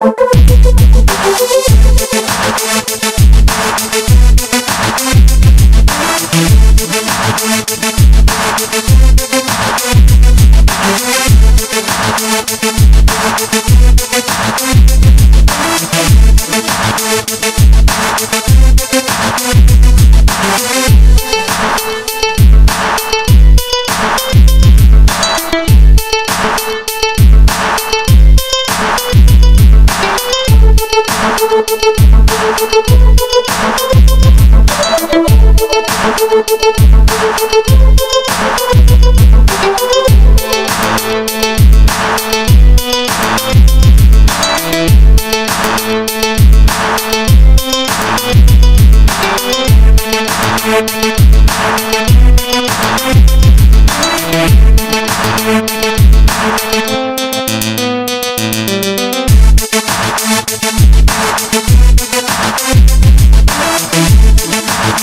Thank you.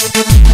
Thank